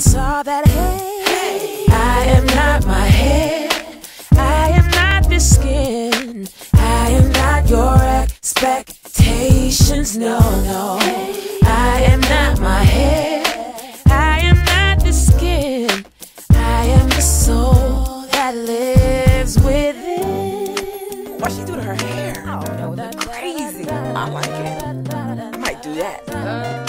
saw that hey, I am not my head. I am not this skin. I am not your expectations. No, no. I am not my head. I am not the skin. I am the soul that lives within. What she do to her hair? Oh no, that's Crazy. I like it. I might do that.